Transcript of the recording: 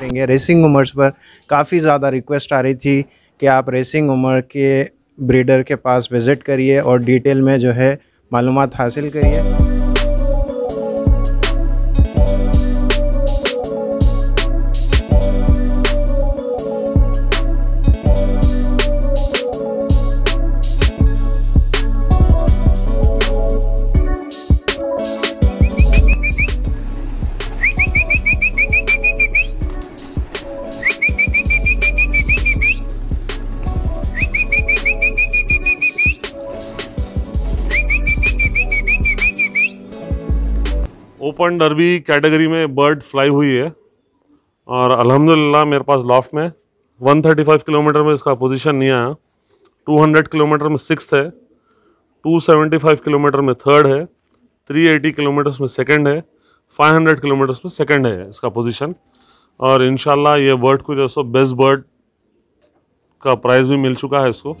करेंगे। रेसिंग उमर्स पर काफ़ी ज़्यादा रिक्वेस्ट आ रही थी कि आप रेसिंग उमर के ब्रीडर के पास विज़िट करिए और डिटेल में जो है मालूम हासिल करिए। ओपन डरबी कैटेगरी में बर्ड फ्लाई हुई है और अल्हम्दुलिल्लाह मेरे पास लॉफ्ट में 135 किलोमीटर में इसका पोजीशन नहीं आया। 200 किलोमीटर में सिक्स है 275 किलोमीटर में थर्ड है 380 किलोमीटर्स में सेकंड है 500 किलोमीटर में सेकंड है इसका पोजीशन और इन ये बर्ड को जो सो बेस्ट बर्ड का प्राइज़ भी मिल चुका है इसको।